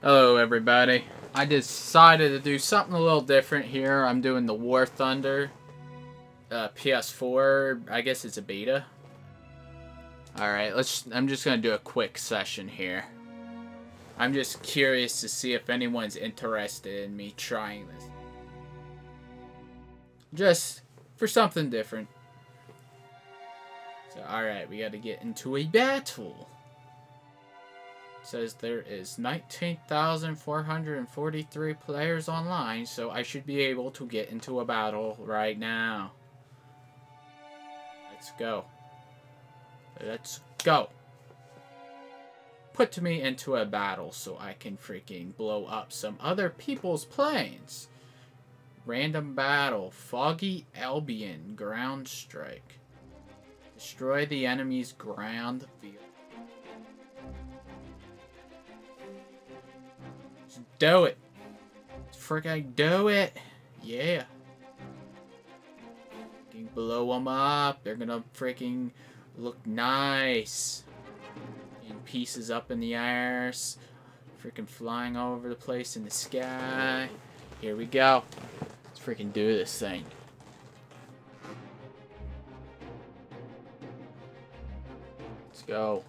Hello everybody. I decided to do something a little different here. I'm doing the War Thunder uh, PS4. I guess it's a beta. Alright, let's I'm just going to do a quick session here. I'm just curious to see if anyone's interested in me trying this. Just for something different. So, alright, we got to get into a battle says there is 19,443 players online, so I should be able to get into a battle right now. Let's go. Let's go. Put me into a battle so I can freaking blow up some other people's planes. Random battle. Foggy Albion. Ground strike. Destroy the enemy's ground field. Do it. Freaking do it. Yeah. Freaking blow them up. They're gonna freaking look nice. In pieces up in the air. Freaking flying all over the place in the sky. Here we go. Let's freaking do this thing. Let's go.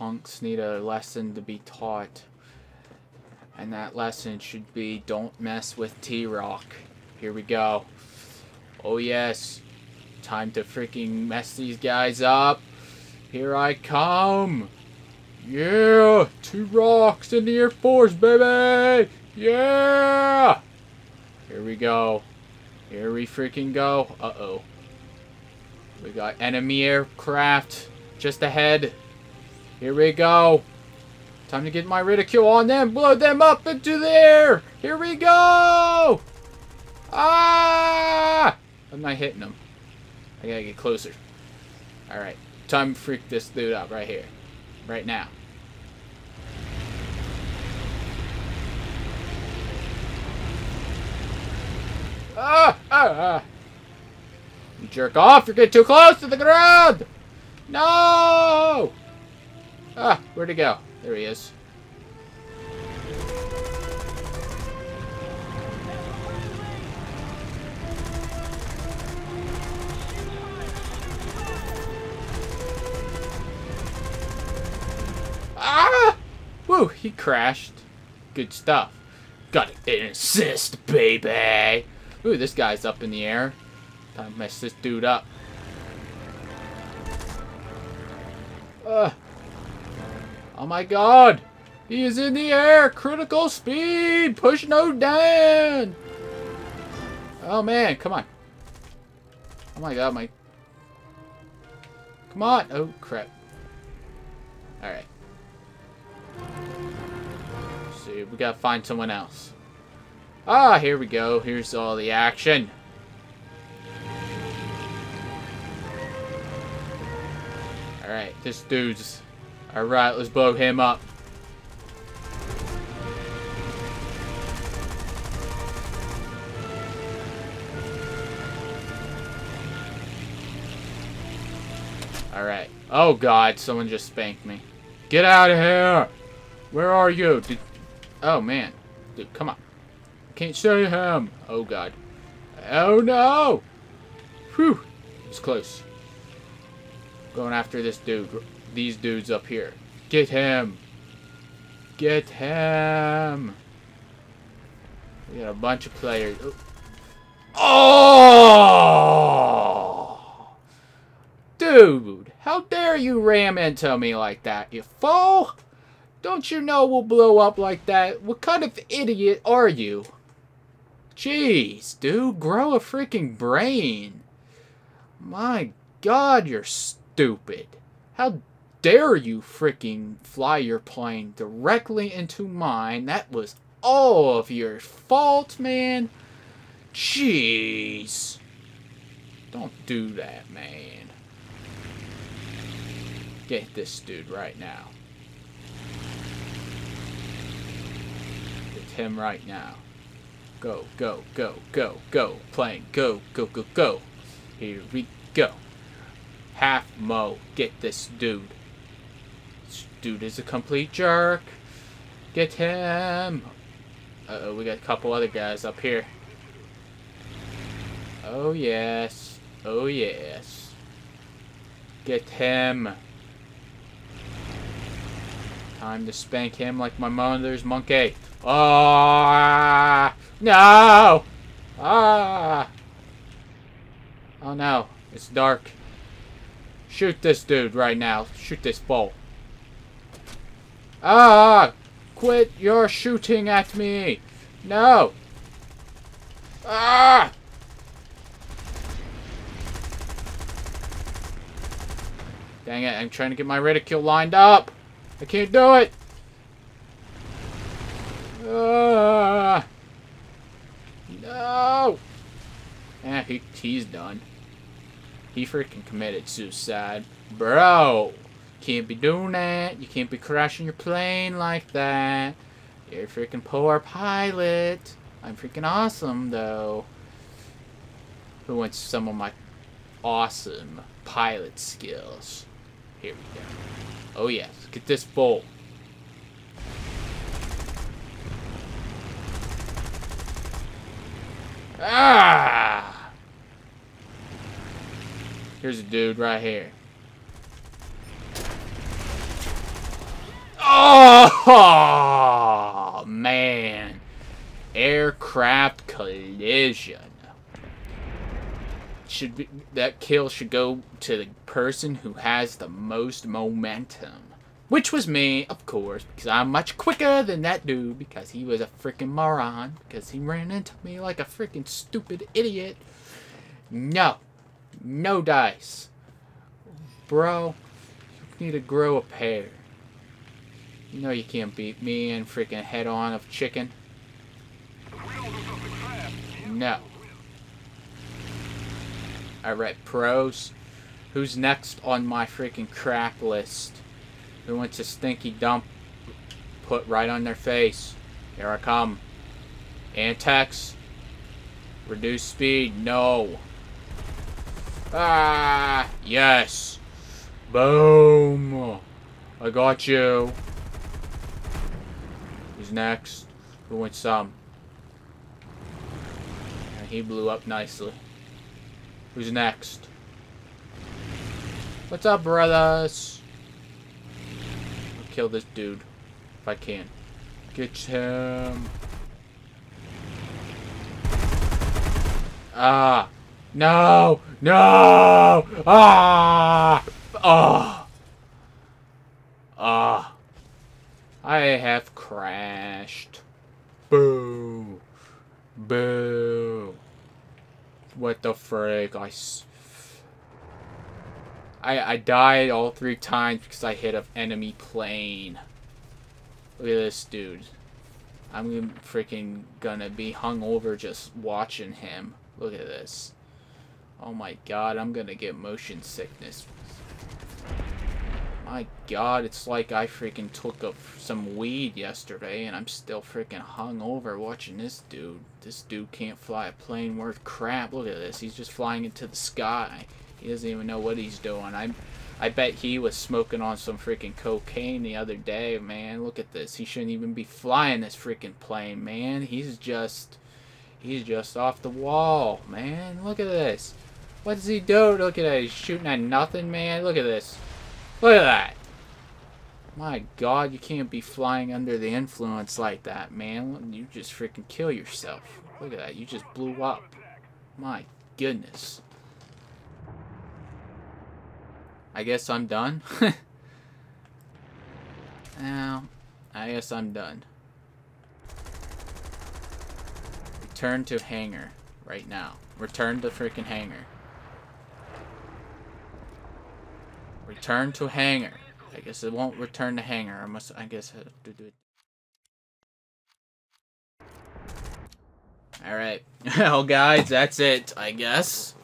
Punks need a lesson to be taught. And that lesson should be don't mess with T-Rock. Here we go. Oh yes. Time to freaking mess these guys up. Here I come. Yeah! T-Rocks in the Air Force, baby! Yeah! Here we go. Here we freaking go. Uh-oh. We got enemy aircraft just ahead. Here we go. Time to get my reticule on them. Blow them up into the air. Here we go. Ah! I'm not hitting them. I gotta get closer. Alright. Time to freak this dude up right here. Right now. Ah! Ah! ah. You jerk off! You're getting too close to the ground! No! Ah, where'd he go? There he is. Ah! Woo, he crashed. Good stuff. Got an assist, baby! Ooh, this guy's up in the air. Time to mess this dude up. Ugh. Oh my god! He is in the air! Critical speed! Push no down! Oh man, come on. Oh my god, my... Come on! Oh crap. Alright. See, we gotta find someone else. Ah, here we go. Here's all the action. Alright, this dude's Alright, let's blow him up. Alright. Oh god, someone just spanked me. Get out of here! Where are you? Did... Oh man. Dude, come on. Can't see him. Oh god. Oh no! Whew. It's close. Going after this dude these dudes up here. Get him. Get him. We got a bunch of players. Oh! Dude, how dare you ram into me like that, you fool? Don't you know we'll blow up like that? What kind of idiot are you? Jeez, dude, grow a freaking brain. My god, you're stupid. How dare you freaking fly your plane directly into mine? That was all of your fault, man. Jeez. Don't do that, man. Get this dude right now. Get him right now. Go, go, go, go, go. Plane, go, go, go, go. Here we go. Half Mo, get this dude. Dude is a complete jerk. Get him. Uh oh we got a couple other guys up here. Oh, yes. Oh, yes. Get him. Time to spank him like my mother's monkey. Oh, no! Ah! Oh, no. It's dark. Shoot this dude right now. Shoot this bull. Ah! Quit your shooting at me! No! Ah! Dang it, I'm trying to get my reticule lined up! I can't do it! Ah! No! Eh, he, he's done. He freaking committed suicide. Bro! Can't be doing that. You can't be crashing your plane like that. You're a freaking poor pilot. I'm freaking awesome, though. Who wants some of my awesome pilot skills? Here we go. Oh, yes. Get this bowl. Ah! Here's a dude right here. Oh, man. Aircraft collision. Should be, that kill should go to the person who has the most momentum. Which was me, of course, because I'm much quicker than that dude because he was a freaking moron. Because he ran into me like a freaking stupid idiot. No. No dice. Bro, you need to grow a pair. You know you can't beat me in freaking head-on of chicken. No. Alright, pros. Who's next on my freaking crap list? Who wants a stinky dump put right on their face? Here I come. Antex. Reduce speed. No. Ah, yes. Boom. I got you. Next? Who wants some? And he blew up nicely. Who's next? What's up, brothers? I'll kill this dude. If I can. Get him. Ah. No. No. Ah. Ah. I have crashed. Boo. Boo. What the frick? I, I, I died all three times because I hit an enemy plane. Look at this dude. I'm freaking gonna be hung over just watching him. Look at this. Oh my god, I'm gonna get motion sickness. My god, it's like I freaking took up some weed yesterday and I'm still freaking hung over watching this dude. This dude can't fly a plane worth crap. Look at this. He's just flying into the sky. He doesn't even know what he's doing. I I bet he was smoking on some freaking cocaine the other day, man. Look at this. He shouldn't even be flying this freaking plane, man. He's just he's just off the wall, man. Look at this. What does he do? Look at that. He's shooting at nothing, man. Look at this. Look at that. My god, you can't be flying under the influence like that, man. You just freaking kill yourself. Look at that. You just blew up. My goodness. I guess I'm done. now, I guess I'm done. Return to hangar right now. Return to freaking hangar. Return to hangar. I guess it won't return to hangar. I must. I guess I have to do it. Alright. well, guys, that's it, I guess.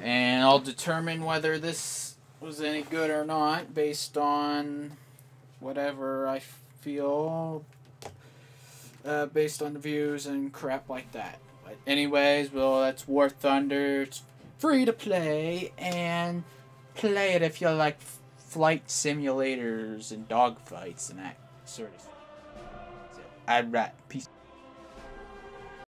And I'll determine whether this was any good or not based on whatever I feel. Uh, based on the views and crap like that. But anyways, well, that's War Thunder. It's free to play. And play it if you like flight simulators and dogfights and that sort of. So, I'd rat peace.